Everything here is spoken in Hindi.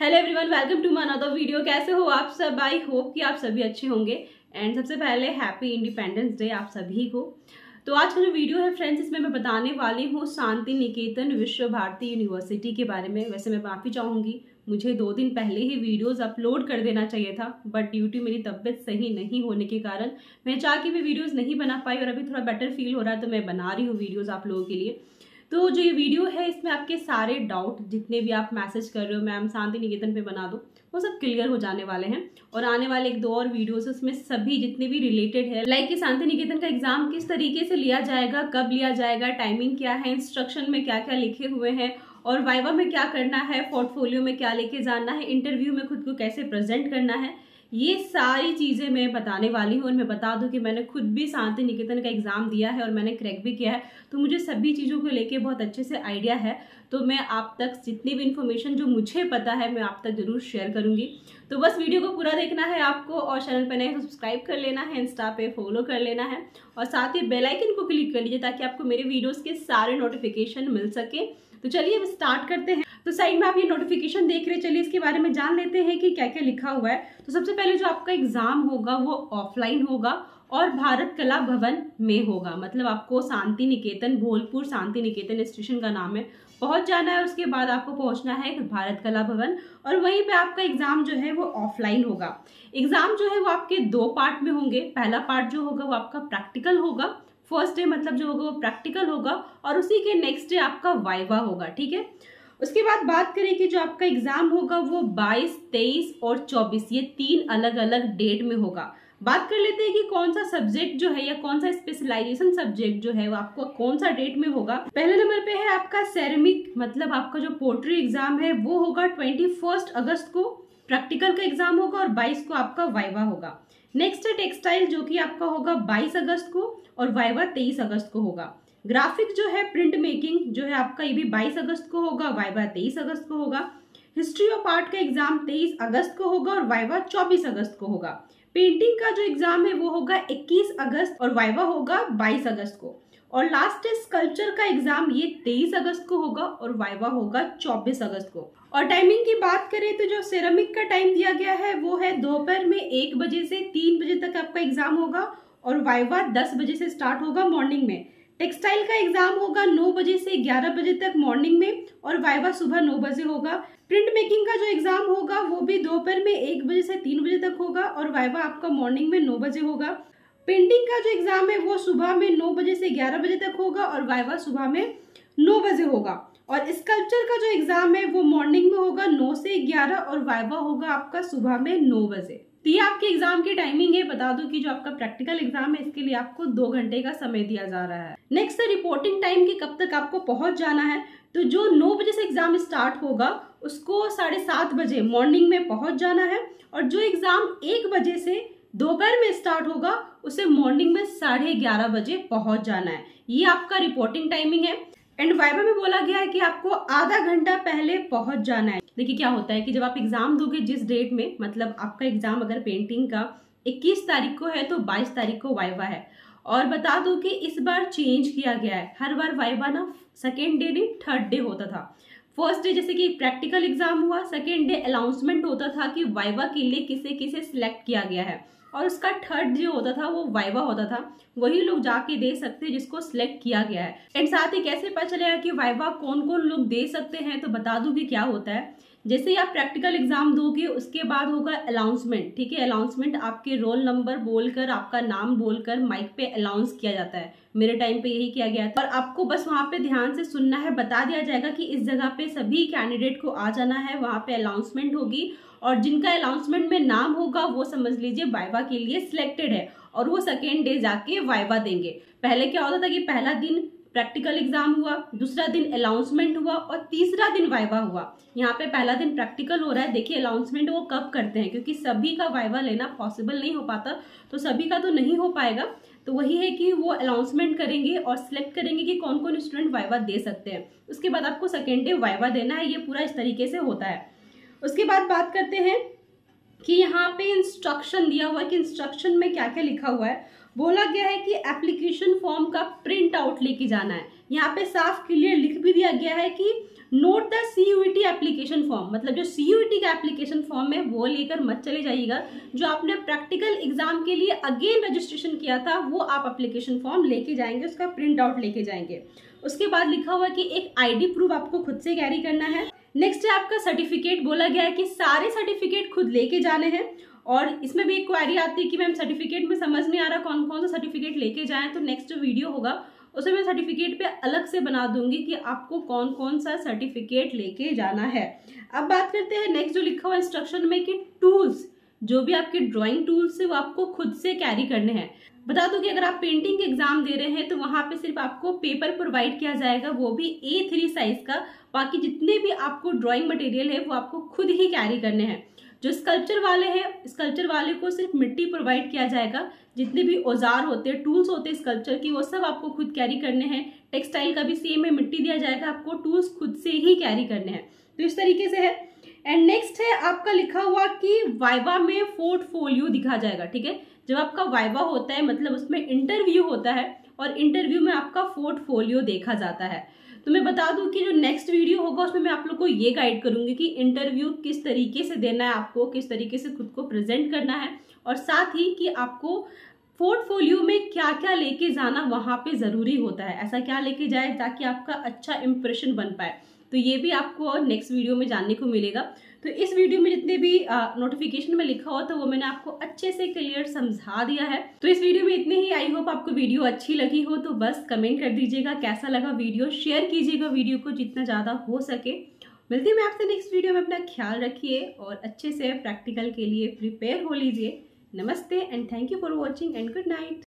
Hello everyone welcome to my another video कैसे हो आप सब? आई होप कि आप सभी अच्छे होंगे. एंड सबसे पहले हैप्पी इंडिपेंडेंस डे आप सभी को. तो आज का जो वीडियो है फ्रेंड्स इसमें मैं बताने वाली हूँ शांति निकेतन विश्व भारती यूनिवर्सिटी के बारे में. वैसे मैं माफ़ी चाहूँगी, मुझे दो दिन पहले ही वीडियोस अपलोड कर देना चाहिए था बट ड्यू टू मेरी तबीयत सही नहीं होने के कारण, मैं चाह के भी वीडियोस नहीं बना पाई और अभी थोड़ा बेटर फील हो रहा है तो मैं बना रही हूँ वीडियोज़ आप लोगों के लिए. तो जो ये वीडियो है, इसमें आपके सारे डाउट जितने भी आप मैसेज कर रहे हो मैम शांति निकेतन पे बना दो, वो सब क्लियर हो जाने वाले हैं। और आने वाले एक दो और वीडियोस उसमें सभी जितने भी रिलेटेड है लाइक कि शांति निकेतन का एग्ज़ाम किस तरीके से लिया जाएगा, कब लिया जाएगा टाइमिंग क्या है इंस्ट्रक्शन में क्या क्या लिखे हुए हैं, और वाइवा में क्या करना है पोर्टफोलियो में क्या लेके जाना है इंटरव्यू में खुद को कैसे प्रेजेंट करना है ये सारी चीज़ें मैं बताने वाली हूँ। और मैं बता दूँ कि मैंने खुद भी शांति निकेतन का एग्ज़ाम दिया है और मैंने क्रैक भी किया है। तो मुझे सभी चीज़ों को लेके बहुत अच्छे से आइडिया है। तो मैं आप तक जितनी भी इन्फॉर्मेशन जो मुझे पता है, मैं आप तक ज़रूर शेयर करूँगी। तो बस वीडियो को पूरा देखना है आपको और चैनल पर नए तो सब्सक्राइब कर लेना है, इंस्टा पे फॉलो कर लेना है। और साथ ही बेलाइकन को क्लिक कर लीजिए ताकि आपको मेरे वीडियोज़ के सारे नोटिफिकेशन मिल सके। तो चलिए अब स्टार्ट करते हैं। तो साइड में आप ये नोटिफिकेशन देख रहे चलिए इसके बारे में जान लेते हैं कि क्या क्या लिखा हुआ है। तो सबसे पहले जो आपका एग्ज़ाम होगा, वो ऑफलाइन होगा और भारत कला भवन में होगा। मतलब आपको शांति निकेतन भोलपुर शांति निकेतन स्टेशन का नाम है। पहुँच जाना है उसके बाद आपको पहुँचना है भारत कला भवन और वहीं पे आपका एग्ज़ाम जो है वो ऑफलाइन होगा। एग्ज़ाम जो है वो आपके दो पार्ट में होंगे। पहला पार्ट जो होगा वो आपका प्रैक्टिकल होगा फ़र्स्ट डे मतलब जो होगा वो प्रैक्टिकल होगा और उसी के नेक्स्ट डे आपका वाइवा होगा ठीक है? उसके बाद बात करें कि जो आपका एग्ज़ाम होगा वो 22, 23 और 24 ये तीन अलग अलग डेट में होगा। बात कर लेते हैं कि कौन सा सब्जेक्ट जो है या कौन सा स्पेशलाइजेशन सब्जेक्ट जो है वो आपको कौन सा डेट में होगा। पहले नंबर पे है आपका सेरेमिक मतलब आपका जो पोट्री एग्ज़ाम है वो होगा ट्वेंटी फ़र्स्ट अगस्त को प्रैक्टिकल का एग्ज़ाम होगा और 22 को आपका वाइवा होगा। नेक्स्ट है टेक्सटाइल जो कि आपका होगा 22 अगस्त को और वाइवा 23 अगस्त को होगा। ग्राफिक जो है प्रिंट मेकिंग जो है आपका ये भी 22 अगस्त को होगा, वाइवा 23 अगस्त को होगा। हिस्ट्री ऑफ़ आर्ट का एग्ज़ाम 23 अगस्त को होगा और वाइवा 24 अगस्त को होगा। पेंटिंग का जो एग्ज़ाम है वो होगा 21 अगस्त और वाइवा होगा 22 अगस्त को। और लास्ट है स्कल्पचर का एग्ज़ाम ये 23 अगस्त को होगा और वाइवा होगा 24 अगस्त को। और टाइमिंग की बात करें तो जो सेरामिक का टाइम दिया गया है, वो है दोपहर में एक बजे से तीन बजे तक आपका एग्ज़ाम होगा और वाइवा दस बजे से स्टार्ट होगा मॉर्निंग में। टेक्सटाइल का एग्ज़ाम होगा नौ बजे से ग्यारह बजे तक मॉर्निंग में और वाइवा सुबह नौ बजे होगा। प्रिंट मेकिंग का जो एग्ज़ाम होगा, वो भी दोपहर में एक बजे से तीन बजे तक होगा और वाइवा आपका मॉर्निंग में नौ बजे होगा। पेंटिंग का जो एग्ज़ाम है, वो सुबह में नौ बजे से ग्यारह बजे तक होगा और वाइवा सुबह में नौ बजे होगा। और स्कल्पचर का जो एग्ज़ाम है, वो मॉर्निंग में होगा नौ से ग्यारह और वाइवा होगा आपका सुबह में नौ बजे। तो ये आपके एग्ज़ाम की टाइमिंग है। बता दो कि जो आपका प्रैक्टिकल एग्ज़ाम है, इसके लिए आपको दो घंटे का समय दिया जा रहा है। नेक्स्ट रिपोर्टिंग टाइम की कब तक आपको पहुँच जाना है? तो जो नौ बजे से एग्ज़ाम स्टार्ट होगा, उसको साढ़े सात बजे मॉर्निंग में पहुँच जाना है। और जो एग्ज़ाम एक बजे से दोपहर में स्टार्ट होगा, उसे मॉर्निंग में साढ़े ग्यारह बजे पहुँच जाना है। ये आपका रिपोर्टिंग टाइमिंग है। एंड वाइबा में बोला गया है कि आपको आधा घंटा पहले पहुँच जाना है। देखिए क्या होता है कि जब आप एग्ज़ाम दोगे जिस डेट में मतलब आपका एग्ज़ाम अगर पेंटिंग का 21 तारीख को है तो 22 तारीख को वाइवा है। और बता दो कि इस बार चेंज किया गया है। हर बार वाइवा ना सेकेंड डे नहीं थर्ड डे होता था। फ़र्स्ट डे जैसे कि प्रैक्टिकल एग्ज़ाम हुआ सेकेंड डे अनाउंसमेंट होता था कि वाइवा के लिए किसे किसे सिलेक्ट किया गया है। और उसका थर्ड जो होता था, वो वाइवा होता था। वही लोग जाके दे सकते हैं जिसको सिलेक्ट किया गया है। एंड साथ ही कैसे पता चलेगा कि वाइवा कौन कौन लोग दे सकते हैं? तो बता दूँ कि क्या होता है। जैसे ही आप प्रैक्टिकल एग्ज़ाम दोगे, उसके बाद होगा अनाउंसमेंट ठीक है? अनाउंसमेंट आपके रोल नंबर बोलकर, आपका नाम बोलकर माइक पे अनाउंस किया जाता है। मेरे टाइम पे यही किया गया था। और आपको बस वहाँ पे ध्यान से सुनना है, बता दिया जाएगा कि इस जगह पे सभी कैंडिडेट को आ जाना है, वहाँ पे अनाउंसमेंट होगी। और जिनका अनाउंसमेंट में नाम होगा, वो समझ लीजिए वाइवा के लिए सिलेक्टेड है। और वो सेकेंड डे जाके वाइवा देंगे। पहले क्या होता था कि पहला दिन प्रैक्टिकल एग्ज़ाम हुआ, दूसरा दिन अनाउंसमेंट हुआ और तीसरा दिन वाइवा हुआ। यहाँ पे पहला दिन प्रैक्टिकल हो रहा है। देखिए अनाउंसमेंट वो कब करते हैं? क्योंकि सभी का वाइवा लेना पॉसिबल नहीं हो पाता तो सभी का तो नहीं हो पाएगा। तो वही है कि वो अनाउंसमेंट करेंगे और सिलेक्ट करेंगे कि कौन कौन स्टूडेंट वाइवा दे सकते हैं। उसके बाद आपको सेकेंड डे वाइवा देना है। ये पूरा इस तरीके से होता है। उसके बाद बात करते हैं कि यहाँ पे इंस्ट्रक्शन दिया हुआ है कि इंस्ट्रक्शन में क्या क्या लिखा हुआ है। बोला गया है कि एप्लीकेशन फॉर्म का प्रिंट आउट लेके जाना है। यहाँ पे साफ़ क्लियर लिख भी दिया गया है कि note the C U T application form मतलब जो सी यू टी का एप्लीकेशन फॉर्म है, वो लेकर मत चले जाइएगा। जो आपने प्रैक्टिकल एग्ज़ाम के लिए अगेन रजिस्ट्रेशन किया था, वो आप एप्लीकेशन फॉर्म लेके जाएँगे, उसका प्रिंट आउट लेके जाएँगे। उसके बाद लिखा हुआ कि एक आईडी प्रूफ आपको खुद से कैरी करना है। नेक्स्ट है आपका सर्टिफिकेट बोला गया है कि सारे सर्टिफिकेट खुद लेके जाने हैं। और इसमें भी एक क्वारी आती है कि मैम सर्टिफिकेट में समझ नहीं आ रहा कौन कौन सा सर्टिफिकेट लेके जाएँ तो नेक्स्ट जो वीडियो होगा उसमें मैं सर्टिफिकेट पे अलग से बना दूँगी कि आपको कौन कौन सा सर्टिफिकेट लेके जाना है। अब बात करते हैं नेक्स्ट जो लिखा हुआ इंस्ट्रक्शन में कि टूल्स जो भी आपके ड्राइंग टूल्स है, वो आपको खुद से कैरी करने हैं। बता दो कि अगर आप पेंटिंग के एग्ज़ाम दे रहे हैं तो वहाँ पे सिर्फ़ आपको पेपर प्रोवाइड किया जाएगा, वो भी ए थ्री साइज़ का। बाकी जितने भी आपको ड्राइंग मटेरियल है, वो आपको खुद ही कैरी करने हैं। जो स्कल्पचर वाले हैं स्कल्पचर वाले को सिर्फ़ मिट्टी प्रोवाइड किया जाएगा। जितने भी औज़ार होते हैं टूल्स होते हैं स्कल्पचर की, वो सब आपको खुद कैरी करने हैं। टेक्सटाइल का भी सेम है, मिट्टी दिया जाएगा, आपको टूल्स खुद से ही कैरी करने हैं। तो इस तरीके से है। एंड नेक्स्ट है, आपका लिखा हुआ कि वाइवा में पोर्टफोलियो दिखा जाएगा, ठीक है? जब आपका वाइवा होता है मतलब उसमें इंटरव्यू होता है, और इंटरव्यू में आपका पोर्टफोलियो देखा जाता है। तो मैं बता दूँ कि जो नेक्स्ट वीडियो होगा, उसमें मैं आप लोग को ये गाइड करूँगी कि इंटरव्यू किस तरीके से देना है आपको, किस तरीके से खुद को प्रेजेंट करना है और साथ ही कि आपको पोर्टफोलियो में क्या क्या लेके जाना वहाँ पे ज़रूरी होता है। ऐसा क्या लेके जाए ताकि आपका अच्छा इम्प्रेशन बन पाए। तो ये भी आपको नेक्स्ट वीडियो में जानने को मिलेगा। तो इस वीडियो में जितने भी नोटिफिकेशन में लिखा हुआ था, वो मैंने आपको अच्छे से क्लियर समझा दिया है। तो इस वीडियो में इतने ही आई होप आपको वीडियो अच्छी लगी हो तो बस कमेंट कर दीजिएगा, कैसा लगा वीडियो शेयर कीजिएगा वीडियो को जितना ज़्यादा हो सके। मिलती मैं आपसे नेक्स्ट वीडियो में, अपना ख्याल रखिए और अच्छे से प्रैक्टिकल के लिए प्रिपेयर हो लीजिए। नमस्ते and thank you for watching and good night